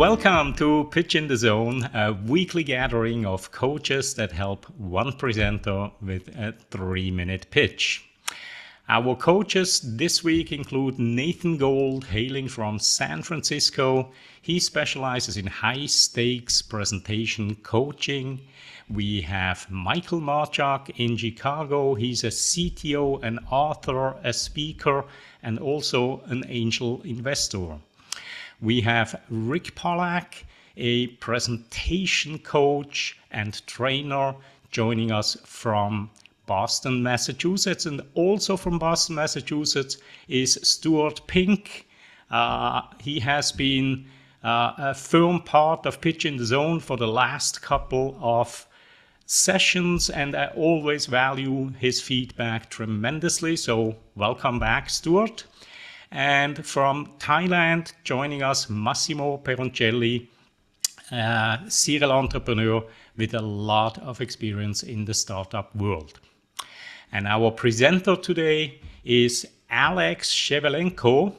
Welcome to Pitch in the Zone, a weekly gathering of coaches that help one presenter with a three minute pitch. Our coaches this week include Nathan Gold, hailing from San Francisco. He specializes in high stakes presentation coaching. We have Michael Marchak in Chicago. He's a CTO, an author, a speaker, and also an angel investor. We have Rick Pollack, a presentation coach and trainer, joining us from Boston, Massachusetts. And also from Boston, Massachusetts is Stuart Pink. Uh, he has been uh, a firm part of Pitch in the Zone for the last couple of sessions, and I always value his feedback tremendously. So, welcome back, Stuart. And from Thailand, joining us, Massimo Peroncelli, a serial entrepreneur with a lot of experience in the startup world. And our presenter today is Alex Shevelenko.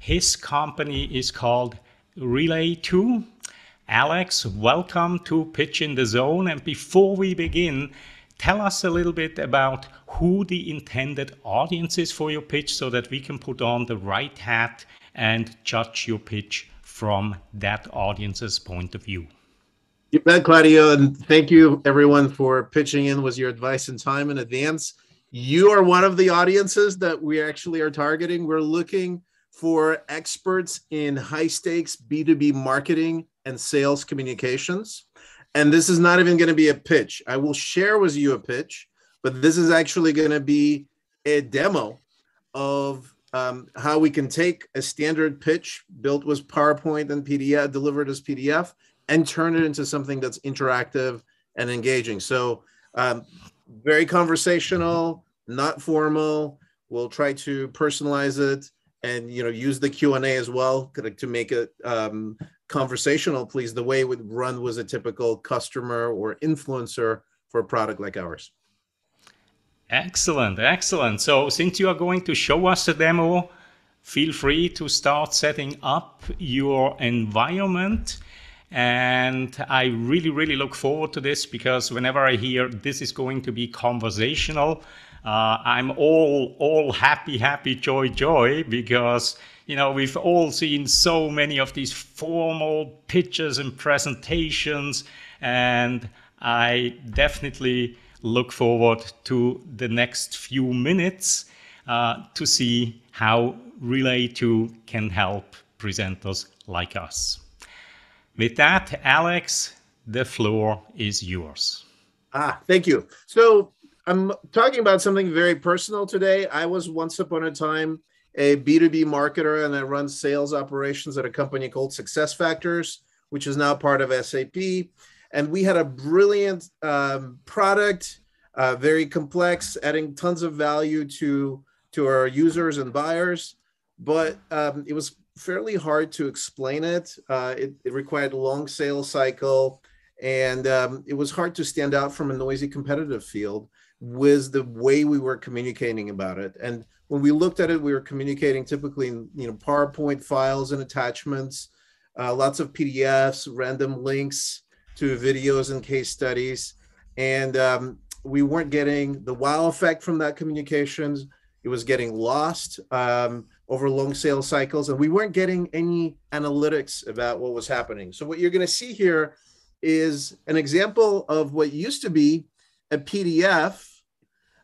His company is called RELAYTO. Alex, welcome to Pitch in the Zone. And before we begin, tell us a little bit about who the intended audience is for your pitch so that we can put on the right hat and judge your pitch from that audience's point of view. You bet, Claudio. And thank you, everyone, for pitching in with your advice and time in advance. You are one of the audiences that we actually are targeting. We're looking for experts in high stakes B2B marketing and sales communications. And this is not even going to be a pitch. I will share with you a pitch, but this is actually going to be a demo of um, how we can take a standard pitch built with PowerPoint and PDF, delivered as PDF, and turn it into something that's interactive and engaging. So, um, very conversational, not formal. We'll try to personalize it and you know use the Q and A as well to make it um, conversational, please, the way it would run was a typical customer or influencer for a product like ours. Excellent, excellent. So since you are going to show us a demo, feel free to start setting up your environment. And I really, really look forward to this because whenever I hear this is going to be conversational, uh, I'm all all happy, happy, joy, joy because you know, we've all seen so many of these formal pitches and presentations, and I definitely look forward to the next few minutes uh, to see how RELAYTO can help presenters like us. With that, Alex, the floor is yours. Ah, thank you. So I'm talking about something very personal today. I was once upon a time a B2B marketer and I run sales operations at a company called SuccessFactors, which is now part of SAP. And we had a brilliant um, product, uh, very complex, adding tons of value to, to our users and buyers. But um, it was fairly hard to explain it. Uh, it, it, required a long sales cycle, and um, it was hard to stand out from a noisy competitive field with the way we were communicating about it. And when we looked at it, we were communicating typically in you know PowerPoint files and attachments, uh, lots of PDFs, random links to videos and case studies, and um, we weren't getting the wow effect from that communications. It was getting lost um, over long sales cycles, and we weren't getting any analytics about what was happening. So what you're going to see here is an example of what used to be a PDF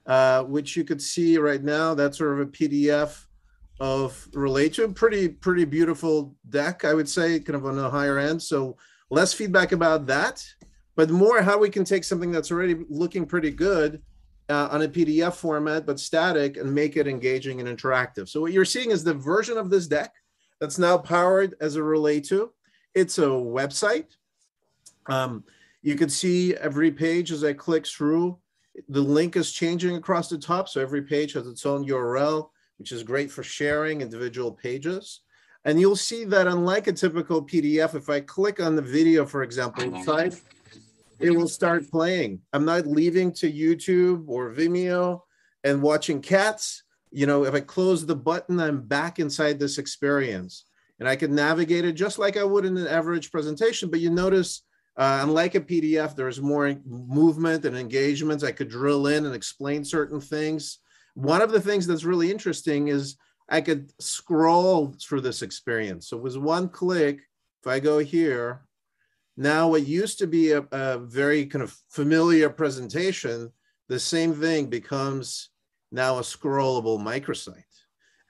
uh, which you could see right now. That's sort of a PDF of RELAYTO pretty pretty beautiful deck, I would say, kind of on the higher end. So less feedback about that, but more how we can take something that's already looking pretty good uh, on a PDF format, but static, and make it engaging and interactive. So what you're seeing is the version of this deck that's now powered as a RELAYTO. It's a website. Um, you can see every page as I click through the link is changing across the top. So every page has its own URL, which is great for sharing individual pages. And you'll see that unlike a typical PDF, if I click on the video, for example, inside, it will start playing. I'm not leaving to YouTube or Vimeo and watching cats. You know, if I close the button, I'm back inside this experience. and I can navigate it just like I would in an average presentation. But you notice, uh, unlike a PDF, there's more movement and engagements. I could drill in and explain certain things. One of the things that's really interesting is I could scroll through this experience. So it was one click, if I go here, now what used to be a, a very kind of familiar presentation, the same thing becomes now a scrollable microsite.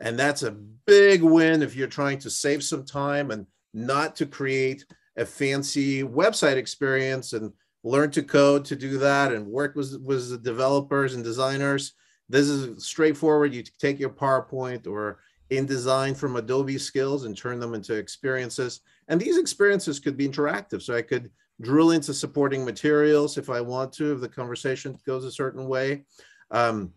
And that's a big win if you're trying to save some time and not to create a fancy website experience and learn to code to do that and work with, with the developers and designers. This is straightforward. You take your PowerPoint or InDesign from Adobe skills and turn them into experiences. And these experiences could be interactive. So I could drill into supporting materials if I want to, if the conversation goes a certain way. Um,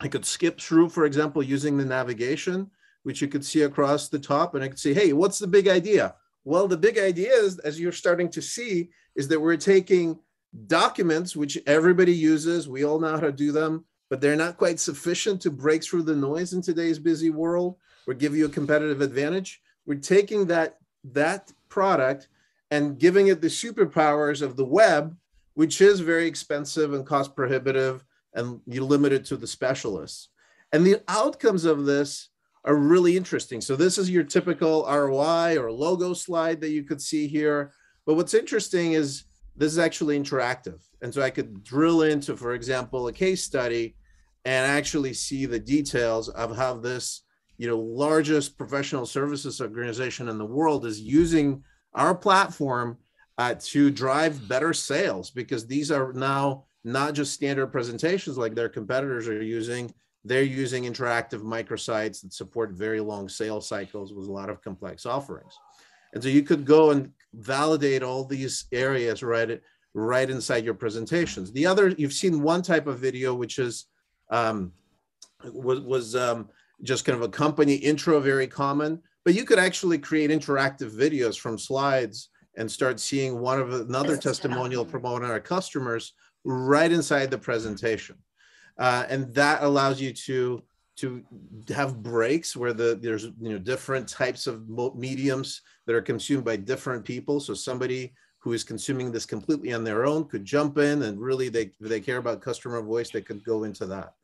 I could skip through, for example, using the navigation, which you could see across the top, and I could say, hey, what's the big idea? Well, the big idea is, as you're starting to see, is that we're taking documents, which everybody uses, we all know how to do them, but they're not quite sufficient to break through the noise in today's busy world or give you a competitive advantage. We're taking that, that product and giving it the superpowers of the web, which is very expensive and cost prohibitive and you limit it to the specialists. And the outcomes of this are really interesting. So this is your typical ROI or logo slide that you could see here. But what's interesting is this is actually interactive. And so I could drill into, for example, a case study and actually see the details of how this, you know, largest professional services organization in the world is using our platform uh, to drive better sales because these are now not just standard presentations like their competitors are using. They're using interactive microsites that support very long sales cycles with a lot of complex offerings. And so you could go and validate all these areas right, right inside your presentations. The other, you've seen one type of video, which is um, was, was um, just kind of a company intro, very common, but you could actually create interactive videos from slides and start seeing one of another testimonial promoting our customers right inside the presentation. Uh, and that allows you to to have breaks where the there's you know different types of mediums that are consumed by different people. So somebody who is consuming this completely on their own could jump in and really they they care about customer voice they could go into that.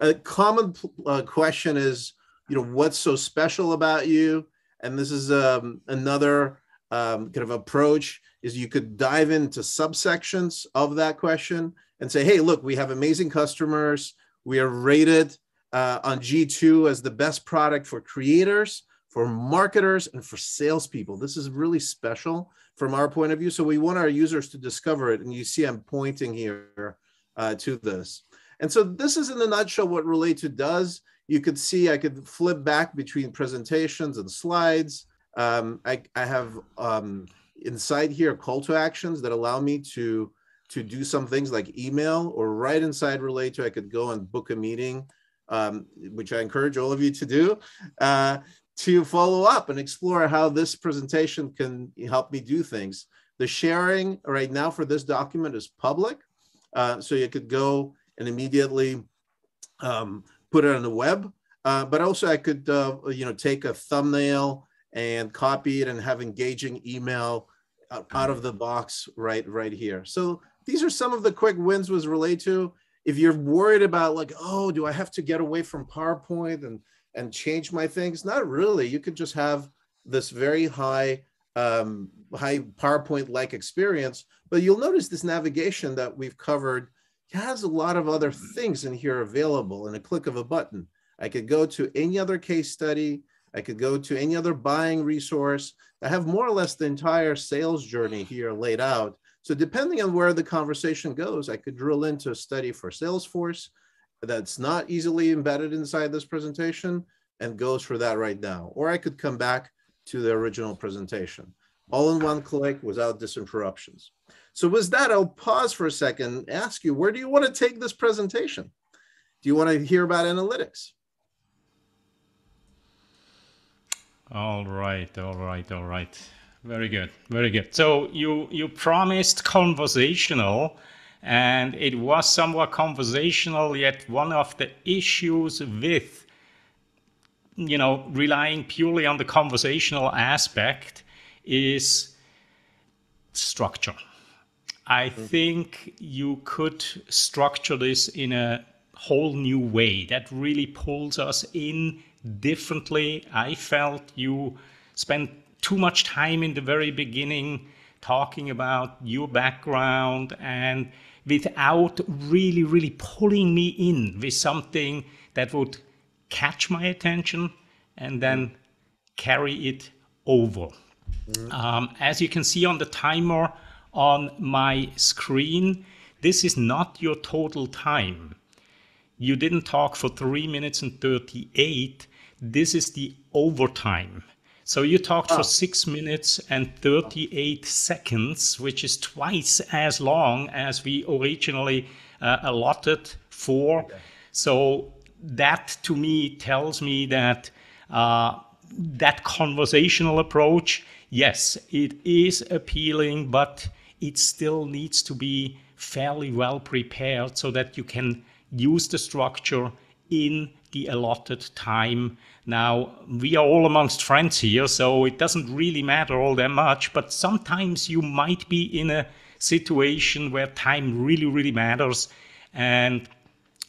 A common uh, question is you know what's so special about you, and this is um, another um, kind of approach is you could dive into subsections of that question and say, hey, look, we have amazing customers. We are rated uh, on G2 as the best product for creators, for marketers, and for salespeople. This is really special from our point of view. So we want our users to discover it. And you see, I'm pointing here uh, to this. And so this is in a nutshell what RELAYTO does. You could see I could flip back between presentations and slides. Um, I, I, have um, inside here call to actions that allow me to to do some things like email or right inside RELAYTO, i could go and book a meeting um, which i encourage all of you to do uh, to follow up and explore how this presentation can help me do things the sharing right now for this document is public uh, so you could go and immediately um, put it on the web uh, but also i could uh, you know take a thumbnail and copy it and have engaging email out of the box right right here. So these are some of the quick wins was RELAYTO. If you're worried about like, oh, do I have to get away from PowerPoint and and change my things? Not really. You could just have this very high um, high PowerPoint like experience. But you'll notice this navigation that we've covered has a lot of other things in here available in a click of a button. I could go to any other case study. I could go to any other buying resource. I have more or less the entire sales journey here laid out. So depending on where the conversation goes, I could drill into a study for Salesforce that's not easily embedded inside this presentation and goes for that right now. Or I could come back to the original presentation, all in one click without disinterruptions. So with that, I'll pause for a second, ask you, where do you want to take this presentation? Do you want to hear about analytics? All right, all right, all right. Very good, very good. So you you promised conversational, and it was somewhat conversational. Yet one of the issues with you know, relying purely on the conversational aspect is structure. I mm-hmm. think you could structure this in a whole new way that really pulls us in differently. I felt you spent too much time in the very beginning talking about your background and without really, really pulling me in with something that would catch my attention and then carry it over. Mm-hmm. Um, as you can see on the timer on my screen, this is not your total time. You didn't talk for 3 minutes and 38. This is the overtime. So you talked oh. for 6 minutes and 38 seconds, which is twice as long as we originally uh, allotted for. Okay. So that to me tells me that uh, that conversational approach, yes, it is appealing, but it still needs to be fairly well prepared so that you can use the structure in the allotted time. Now, we are all amongst friends here, so it doesn't really matter all that much, but sometimes you might be in a situation where time really, really matters. And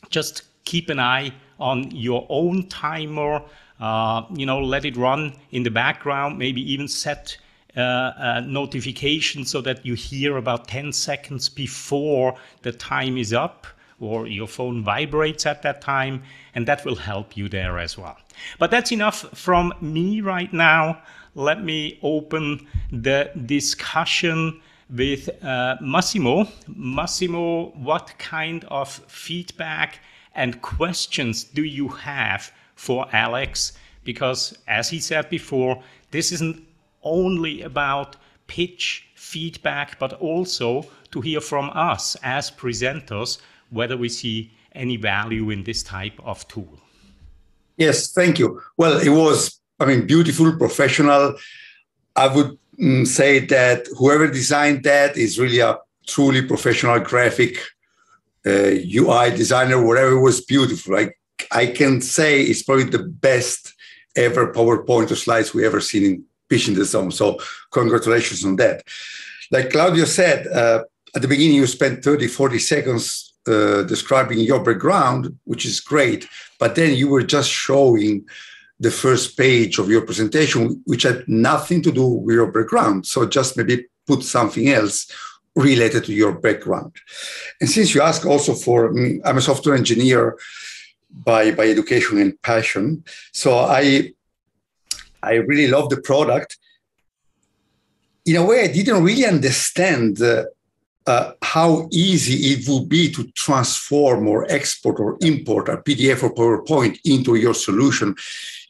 just keep an eye on your own timer. Uh, you know, let it run in the background, maybe even set uh, a notification so that you hear about 10 seconds before the time is up or your phone vibrates at that time, and that will help you there as well. But that's enough from me right now. Let me open the discussion with uh, Massimo. Massimo, what kind of feedback and questions do you have for Alex? Because as he said before, this isn't only about pitch feedback, but also to hear from us as presenters whether we see any value in this type of tool. Yes, thank you. Well, it was, I mean, beautiful, professional. I would mm, say that whoever designed that is really a truly professional graphic uh, UI designer, whatever it was beautiful. I, I can say it's probably the best ever PowerPoint or slides we ever seen in Pitch in the Zone. So congratulations on that. Like Claudio said, uh, at the beginning, you spent 30, 40 seconds uh, describing your background, which is great, but then you were just showing the first page of your presentation, which had nothing to do with your background. So just maybe put something else related to your background. And since you ask also for, I'm a software engineer by, by education and passion. So I, I really love the product. In a way, I didn't really understand uh, uh, how easy it would be to transform or export or import a PDF or PowerPoint into your solution.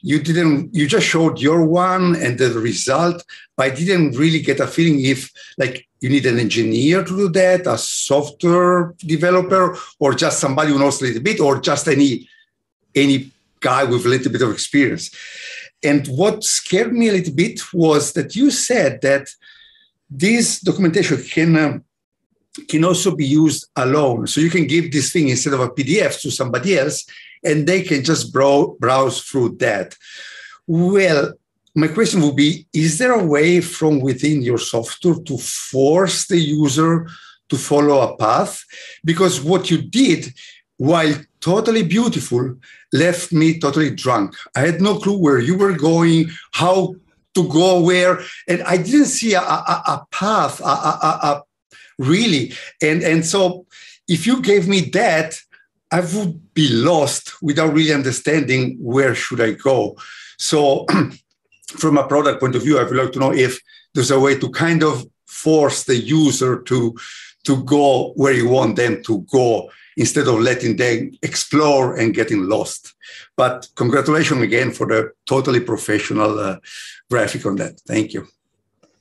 You didn't, you just showed your one and the result, but I didn't really get a feeling if like you need an engineer to do that, a software developer, or just somebody who knows a little bit, or just any any guy with a little bit of experience. And what scared me a little bit was that you said that this documentation can um, can also be used alone. So you can give this thing instead of a PDF to somebody else, and they can just brow- browse through that. Well, my question would be Is there a way from within your software to force the user to follow a path? Because what you did, while totally beautiful, left me totally drunk. I had no clue where you were going, how to go where, and I didn't see a, a, a path, a, a, really. And, and so if you gave me that, I would be lost without really understanding where should I go. So from a product point of view, I would like to know if there's a way to kind of force the user to, to go where you want them to go instead of letting them explore and getting lost. But congratulations again for the totally professional uh, graphic on that. Thank you.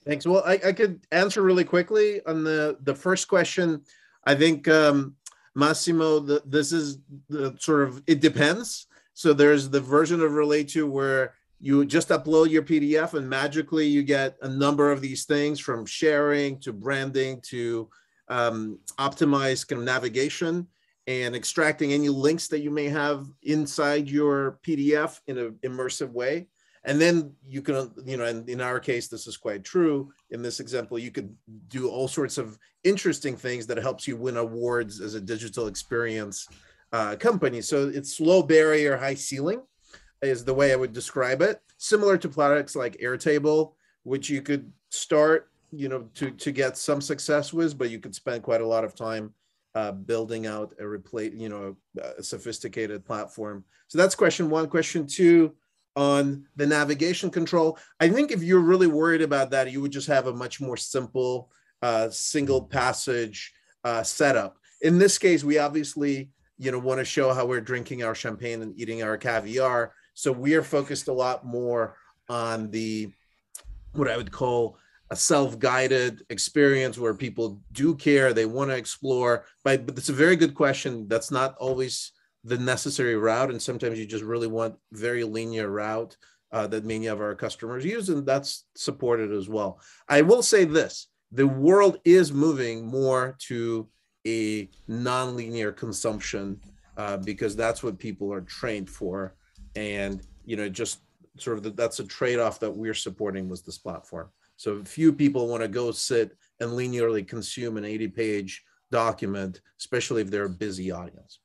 Thanks. Well, I, I could answer really quickly on the the first question. I think um, Massimo, the, this is the sort of it depends. So there's the version of RELAYTO where you just upload your PDF and magically you get a number of these things from sharing to branding to um, optimized kind of navigation. and extracting any links that you may have inside your PDF in an immersive way. And then you can, you know, and in our case, this is quite true. In this example, you could do all sorts of interesting things that helps you win awards as a digital experience uh, company. So it's low barrier, high ceiling is the way I would describe it. Similar to products like Airtable, which you could start, you know, to to get some success with, but you could spend quite a lot of time uh, building out a replace, you know, a sophisticated platform. So that's question one. Question two on the navigation control. I think if you're really worried about that, you would just have a much more simple uh, single passage uh, setup. In this case, we obviously, you know, want to show how we're drinking our champagne and eating our caviar. So we are focused a lot more on the what I would call a self-guided experience where people do care, they want to explore. But, but it's a very good question. That's not always the necessary route, and sometimes you just really want very linear route uh, that many of our customers use, and that's supported as well. I will say this: the world is moving more to a non-linear consumption uh, because that's what people are trained for and you know just sort of the, that's a trade-off that we're supporting with this platform so few people want to go sit and linearly consume an 80 page document especially if they're a busy audience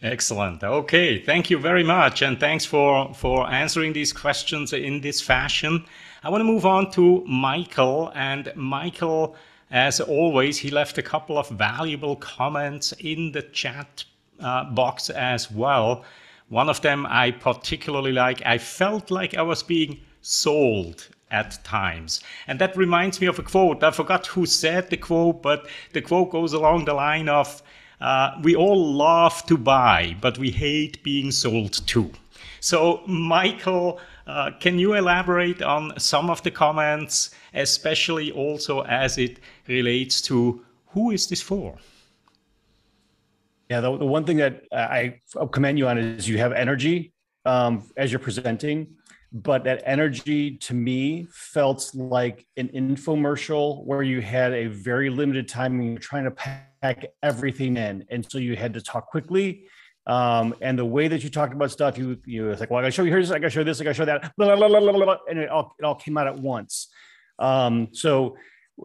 Excellent. Okay, thank you very much, and thanks for for answering these questions in this fashion. I want to move on to Michael, and Michael, as always, he left a couple of valuable comments in the chat uh, box as well. One of them I particularly like. I felt like I was being sold at times. And that reminds me of a quote. I forgot who said the quote, but the quote goes along the line of uh, We all love to buy, but we hate being sold to. So, Michael, uh, can you elaborate on some of the comments, especially also as it relates to who is this for? Yeah, the, the one thing that I commend you on is you have energy um, as you're presenting, but that energy to me felt like an infomercial where you had a very limited time and you're trying to pack everything in, and so you had to talk quickly. Um, and the way that you talked about stuff, you you was like, well, I gotta show you this, I gotta show this, I gotta show that, blah, blah, blah, blah and it all it all came out at once. Um, so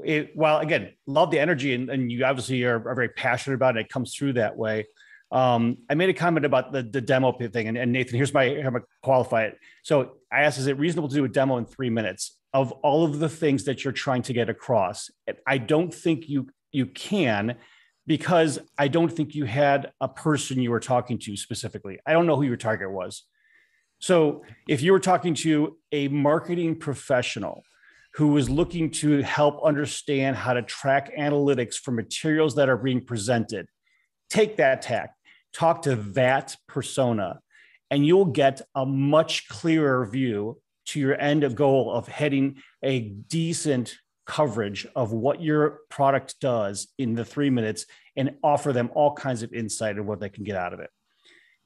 it, while again, love the energy and, and you obviously are, are, very passionate about it, it comes through that way. Um, I made a comment about the, the demo thing, and, and Nathan, here's my, how gonna qualify it. So I asked, is it reasonable to do a demo in three minutes of all of the things that you're trying to get across? I don't think you you can because I don't think you had a person you were talking to specifically. I don't know who your target was. So if you were talking to a marketing professional who was looking to help understand how to track analytics for materials that are being presented. Take that tack, talk to that persona, and you'll get a much clearer view to your end goal of heading a decent coverage of what your product does in the three minutes and offer them all kinds of insight of what they can get out of it.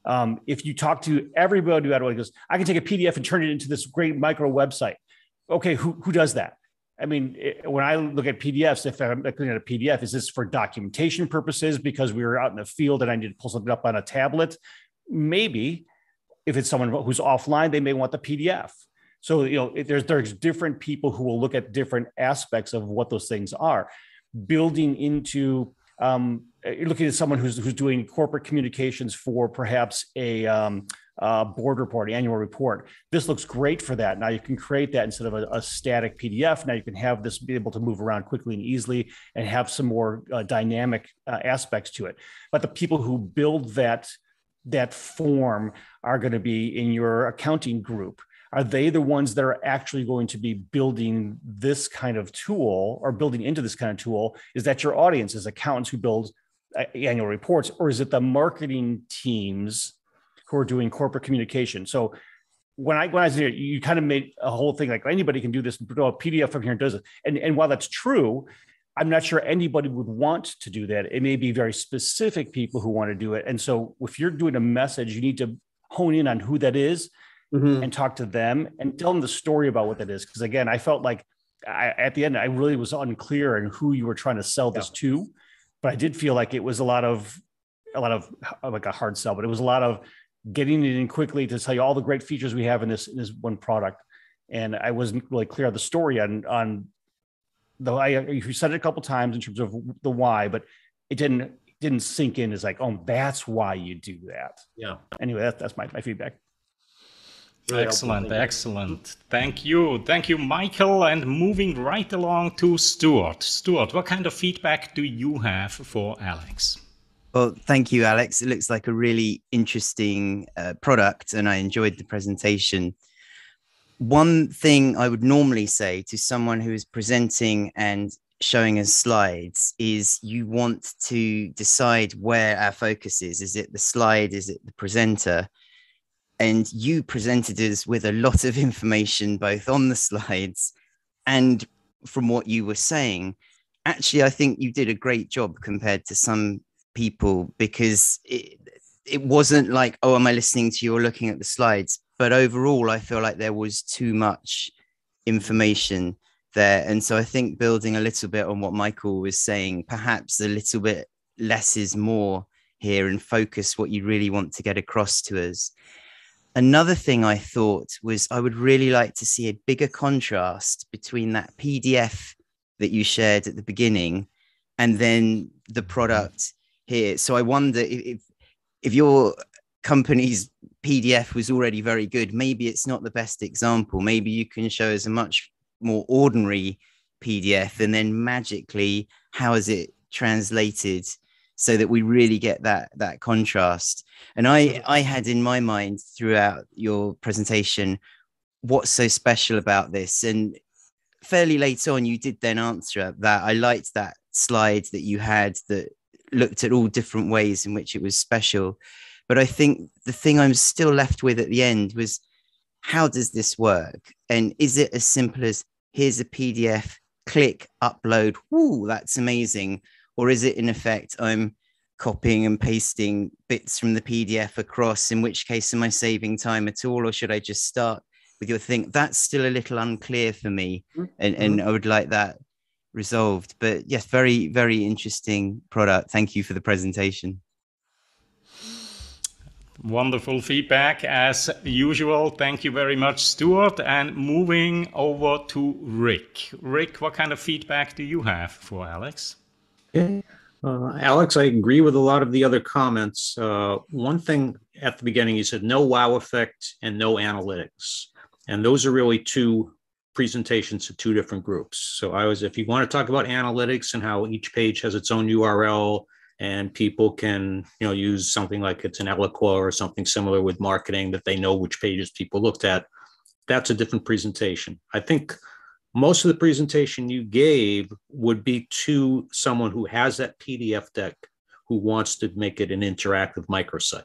Um, if you talk to everybody about who goes, I can take a PDF and turn it into this great micro website okay, who, who does that? I mean, it, when I look at PDFs, if I'm looking at a PDF, is this for documentation purposes because we were out in the field and I need to pull something up on a tablet? Maybe if it's someone who's offline, they may want the PDF. So, you know, there's there's different people who will look at different aspects of what those things are. Building into um, you're looking at someone who's who's doing corporate communications for perhaps a um, uh, board report, annual report. This looks great for that. Now you can create that instead of a, a, static PDF. Now you can have this be able to move around quickly and easily and have some more uh, dynamic uh, aspects to it. But the people who build that that form are going to be in your accounting group. Are they the ones that are actually going to be building this kind of tool or building into this kind of tool? Is that your audience as accountants who build uh, annual reports, or is it the marketing teams who are doing corporate communication. So when I when I was there, you kind of made a whole thing like anybody can do this, draw a PDF from here and does it. And and while that's true, I'm not sure anybody would want to do that. It may be very specific people who want to do it. And so if you're doing a message, you need to hone in on who that is mm-hmm. and talk to them and tell them the story about what that is. Because again, I felt like I, at the end, I really was unclear on who you were trying to sell this yeah. to but I did feel like it was a lot of a lot of like a hard sell, but it was a lot of getting it in quickly to tell you all the great features we have in this in this one product. And I wasn't really clear on the story on on the I you said it a couple times in terms of the why, but it didn't didn't sink in as like, oh, that's why you do that. Yeah. Anyway, that's that's my, my feedback. Really excellent, excellent. Thank you. Thank you, Michael. And moving right along to Stuart. Stuart, what kind of feedback do you have for Alex? Well, thank you, Alex. It looks like a really interesting uh, product, and I enjoyed the presentation. One thing I would normally say to someone who is presenting and showing us slides is you want to decide where our focus is. Is it the slide? Is it the presenter? And you presented us with a lot of information, both on the slides and from what you were saying. Actually, I think you did a great job compared to some people because it, it wasn't like, oh, am I listening to you or looking at the slides? But overall, I feel like there was too much information there. And so I think building a little bit on what Michael was saying, perhaps a little bit less is more here and focus what you really want to get across to us. Another thing I thought was I would really like to see a bigger contrast between that PDF that you shared at the beginning and then the product here. So I wonder if if your company's PDF was already very good, maybe it's not the best example. Maybe you can show us a much more ordinary PDF and then magically how is it translated so that we really get that that contrast. And I I had in my mind throughout your presentation what's so special about this and fairly late on you did then answer that I liked that slide that you had that looked at all different ways in which it was special. But I think the thing I'm still left with at the end was how does this work? And is it as simple as here's a PDF, click, upload, whoo, that's amazing? Or is it in effect, I'm copying and pasting bits from the PDF across, in which case am I saving time at all? Or should I just start with your thing? That's still a little unclear for me. Mm-hmm. And, and I would like that resolved. But yes, very, very interesting product. Thank you for the presentation. Wonderful feedback as usual. Thank you very much, Stuart. And moving over to Rick. Rick, what kind of feedback do you have for Alex? Okay. Uh, Alex, I agree with a lot of the other comments. Uh, one thing at the beginning, you said no wow effect and no analytics. And those are really two presentations to two different groups. So I was, if you want to talk about analytics and how each page has its own URL and people can, you know, use something like it's an Eloqua or something similar with marketing that they know which pages people looked at, that's a different presentation. I think most of the presentation you gave would be to someone who has that PDF deck who wants to make it an interactive microsite.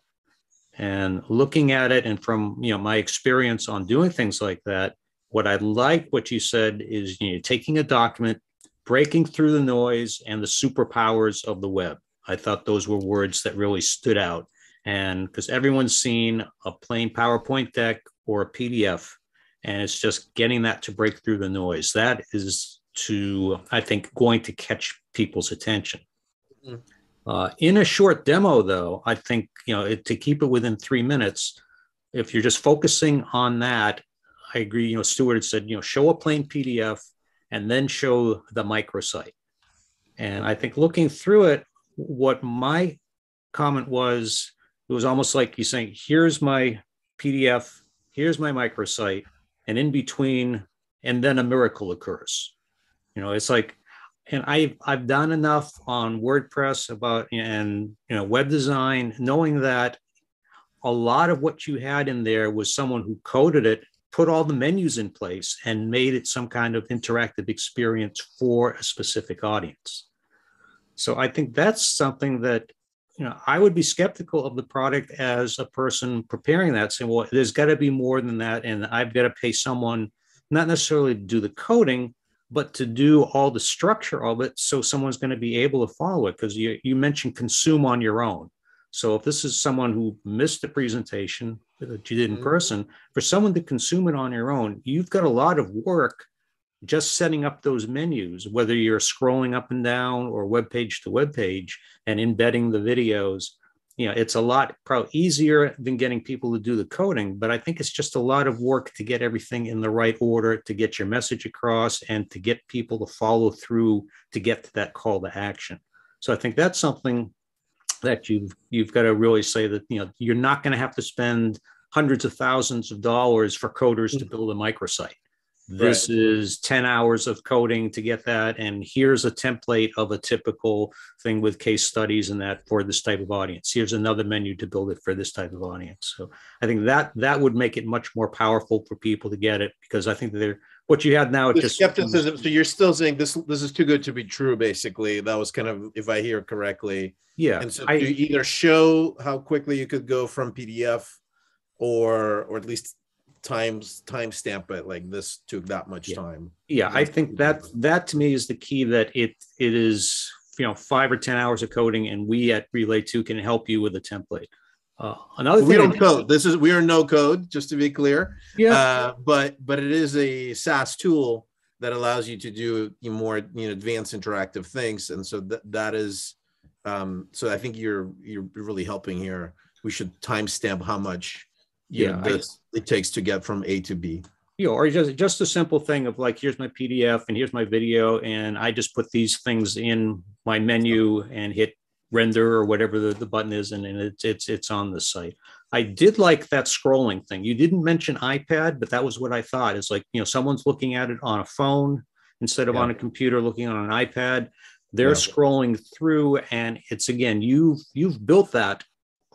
And looking at it and from you know my experience on doing things like that, what I like what you said is you know, taking a document, breaking through the noise and the superpowers of the web. I thought those were words that really stood out. And because everyone's seen a plain PowerPoint deck or a PDF, and it's just getting that to break through the noise. That is to, I think, going to catch people's attention. Mm-hmm. Uh, in a short demo, though, I think you know it, to keep it within three minutes. If you're just focusing on that I agree. You know, Stuart had said, you know, show a plain PDF and then show the microsite. And I think looking through it, what my comment was, it was almost like you saying, here's my PDF, here's my microsite, and in between, and then a miracle occurs. You know, it's like, and I've I've done enough on WordPress about and you know web design, knowing that a lot of what you had in there was someone who coded it put all the menus in place and made it some kind of interactive experience for a specific audience. So I think that's something that you know I would be skeptical of the product as a person preparing that, saying, "Well, there's got to be more than that, and I've got to pay someone not necessarily to do the coding, but to do all the structure of it, so someone's going to be able to follow it." Because you you mentioned consume on your own. So if this is someone who missed the presentation, that you did in mm-hmm. person, for someone to consume it on your own, you've got a lot of work just setting up those menus, whether you're scrolling up and down or web page to web page and embedding the videos, you know, it's a lot probably easier than getting people to do the coding, but I think it's just a lot of work to get everything in the right order, to get your message across and to get people to follow through to get to that call to action. So I think that's something that you've you've got to really say that you know you're not going to have to spend hundreds of thousands of dollars for coders to mm. build a microsite this right. is 10 hours of coding to get that. And here's a template of a typical thing with case studies and that for this type of audience. Here's another menu to build it for this type of audience. So i think that that would make it much more powerful for people to get it because i think they're what you have now the just skepticism so you're still saying this this is too good to be true basically. That was kind of if i hear correctly. Yeah and so I, you either show how quickly you could go from pdf or or at least times timestamp it like this took that much yeah. time. Yeah i think that that to me is the key that it it is you know five or ten hours of coding and we at RELAYTO can help you with a template. Uh, another we don't code. This is we are no code just to be clear. Yeah. Uh, but but it is a saas tool that allows you to do more you know advanced interactive things. And so that that is um so i think you're you're really helping here. We should timestamp how much yeah, know, I, it takes to get from A to B. You know, or just just a simple thing of like, here's my PDF and here's my video, and I just put these things in my menu and hit render or whatever the, the button is, and, and it's it's it's on the site. I did like that scrolling thing. You didn't mention iPad, but that was what I thought. It's like you know, someone's looking at it on a phone instead of yeah. on a computer, looking on an iPad. They're yeah. scrolling through, and it's again, you've you've built that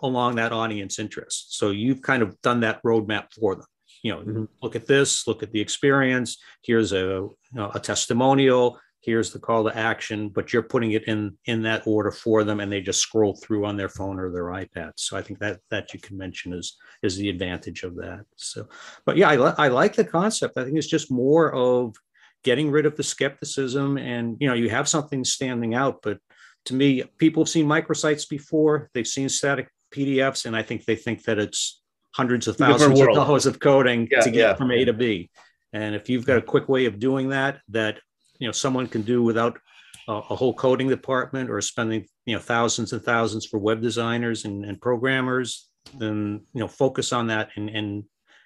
along that audience interest. So you've kind of done that roadmap for them. You know, mm-hmm. look at this, look at the experience. Here's a you know, a testimonial. Here's the call to action, but you're putting it in in that order for them, and they just scroll through on their phone or their iPad. So I think that that you can mention is is the advantage of that. So, but yeah, I, I like the concept. I think it's just more of getting rid of the skepticism, and you know, you have something standing out, but to me, people have seen microsites before. They've seen static PDFs, and I think they think that it's hundreds of thousands of dollars of coding yeah, to get yeah. from A to B. And if you've got a quick way of doing that, that you know someone can do without a, a whole coding department or spending you know thousands and thousands for web designers and, and programmers, then you know focus on that and and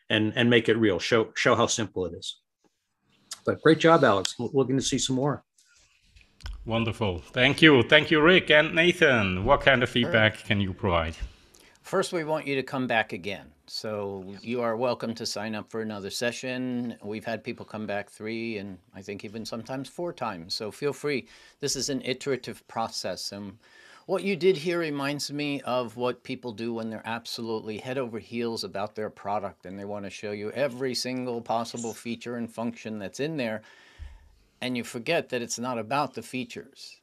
and and make it real. Show show how simple it is. But great job, Alex. Looking to see some more. Wonderful. Thank you. Thank you, Rick and Nathan. What kind of feedback can you provide? First, we want you to come back again. So you are welcome to sign up for another session. We've had people come back three and I think even sometimes four times. So feel free. This is an iterative process. And what you did here reminds me of what people do when they're absolutely head over heels about their product and they want to show you every single possible feature and function that's in there and you forget that it's not about the features.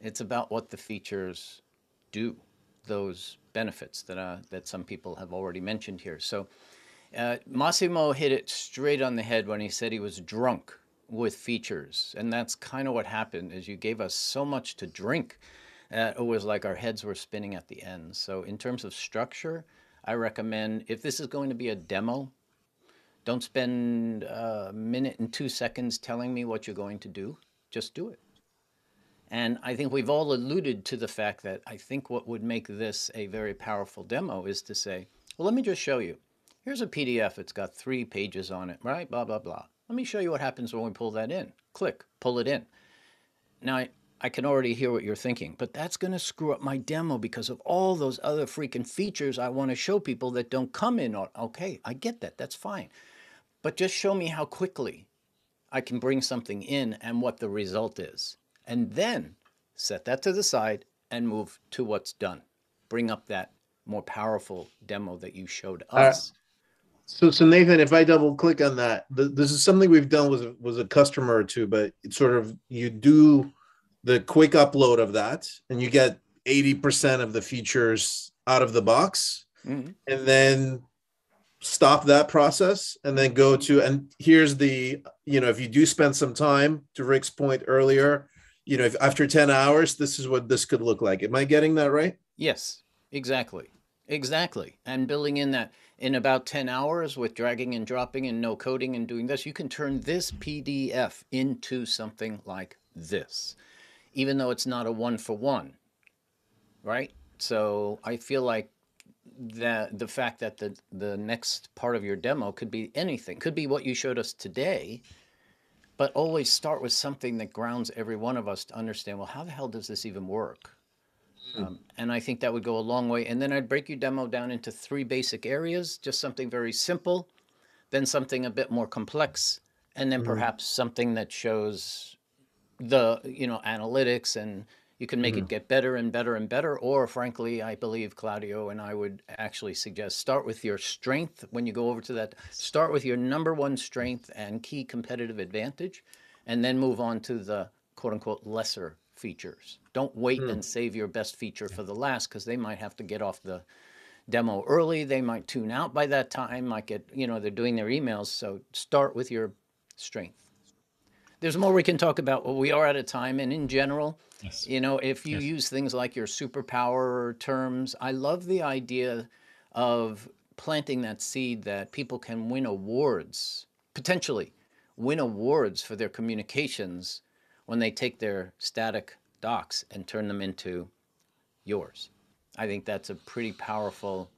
It's about what the features do, those benefits that, uh, that some people have already mentioned here. So uh, Massimo hit it straight on the head when he said he was drunk with features. And that's kind of what happened is you gave us so much to drink. Uh, it was like our heads were spinning at the end. So in terms of structure, I recommend if this is going to be a demo, don't spend a minute and two seconds telling me what you're going to do. Just do it. And I think we've all alluded to the fact that I think what would make this a very powerful demo is to say, well, let me just show you. Here's a PDF. It's got three pages on it, right? Blah, blah, blah. Let me show you what happens when we pull that in. Click, pull it in. Now, I, I can already hear what you're thinking, but that's going to screw up my demo because of all those other freaking features I want to show people that don't come in. Okay, I get that. That's fine but just show me how quickly I can bring something in and what the result is. And then set that to the side and move to what's done. Bring up that more powerful demo that you showed us. Uh, so, so Nathan, if I double click on that, this is something we've done with was a customer or two, but it's sort of you do the quick upload of that, and you get eighty percent of the features out of the box, mm-hmm. and then stop that process and then go to and here's the you know if you do spend some time to rick's point earlier you know if after 10 hours this is what this could look like. Am i getting that right? Yes exactly. Exactly. And building in that in about 10 hours with dragging and dropping and no coding and doing this, you can turn this PDF into something like this, even though it's not a one for one, right? So I feel like that the fact that the, the next part of your demo could be anything, could be what you showed us today, but always start with something that grounds every one of us to understand, well, how the hell does this even work? Um, and I think that would go a long way. And then I'd break your demo down into three basic areas, just something very simple, then something a bit more complex, and then perhaps something that shows the, you know, analytics and you can make it mm. get better and better and better. Or frankly, I believe Claudio and I would actually suggest start with your strength when you go over to that. Start with your number one strength and key competitive advantage, and then move on to the quote unquote lesser features. Don't wait hmm. and save your best feature for the last because they might have to get off the demo early. They might tune out by that time, might get, you know, they're doing their emails. So start with your strength. There's more we can talk about. Well, we are out of time. And in general, Yes. you know, if you use things like your superpower terms, I love the idea of planting that seed that people can win awards, potentially win awards for their communications when they take their static docs and turn them into yours. I think that's a pretty powerful,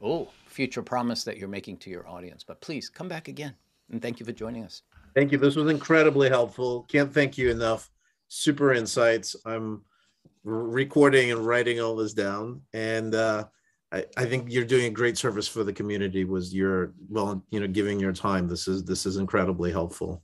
oh, future promise that you're making to your audience. But please come back again. And thank you for joining us. Thank you. This was incredibly helpful. Can't thank you enough. Super insights. I'm recording and writing all this down, and uh, I, I think you're doing a great service for the community. Was your well, you know, giving your time. This is this is incredibly helpful.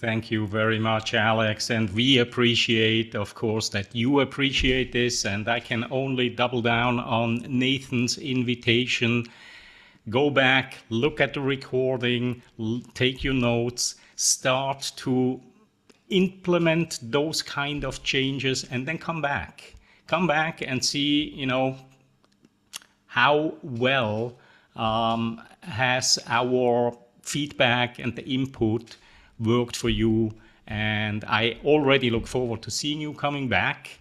Thank you very much, Alex. And we appreciate, of course, that you appreciate this. And I can only double down on Nathan's invitation. Go back, look at the recording, take your notes, start to implement those kind of changes, and then come back. Come back and see, you know, how well um, has our feedback and the input worked for you. And I already look forward to seeing you coming back.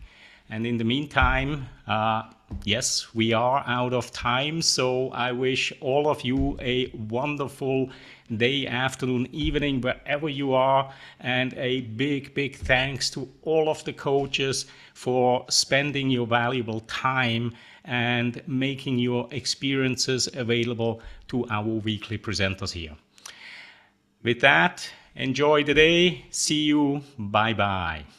And in the meantime, uh, yes, we are out of time. So I wish all of you a wonderful day, afternoon, evening, wherever you are. And a big, big thanks to all of the coaches for spending your valuable time and making your experiences available to our weekly presenters here. With that, enjoy the day. See you. Bye bye.